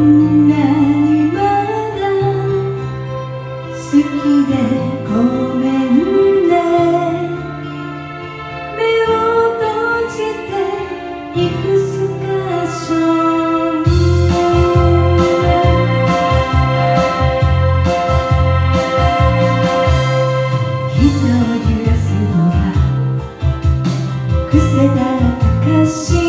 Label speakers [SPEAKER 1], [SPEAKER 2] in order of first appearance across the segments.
[SPEAKER 1] こんなせた歌詞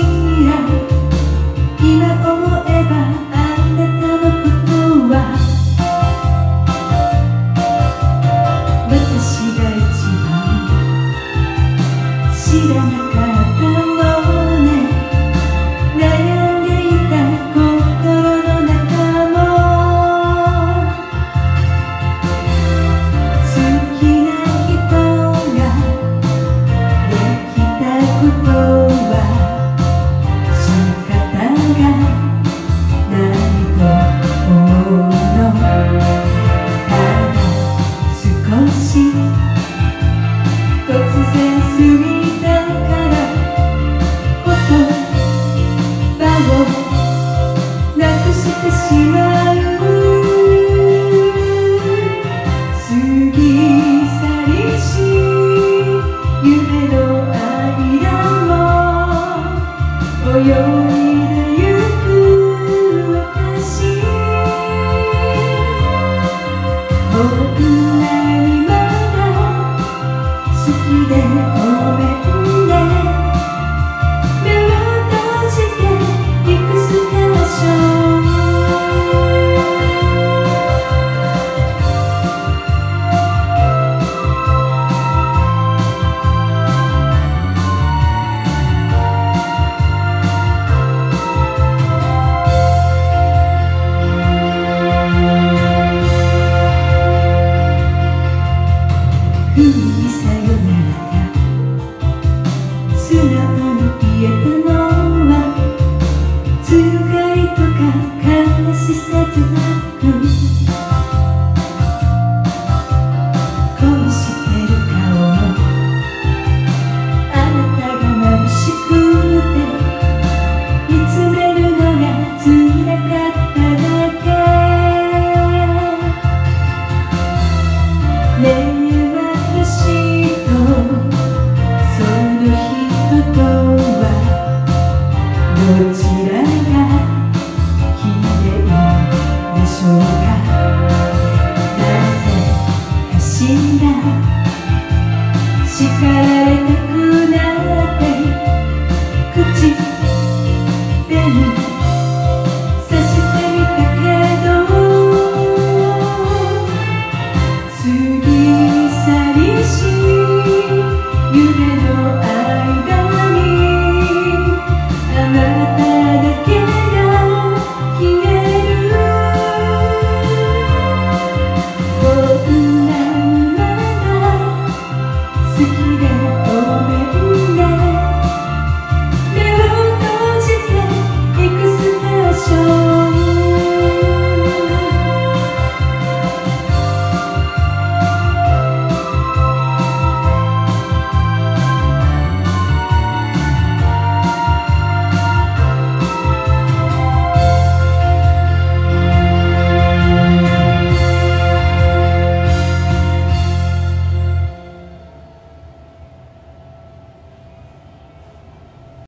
[SPEAKER 1] 我有。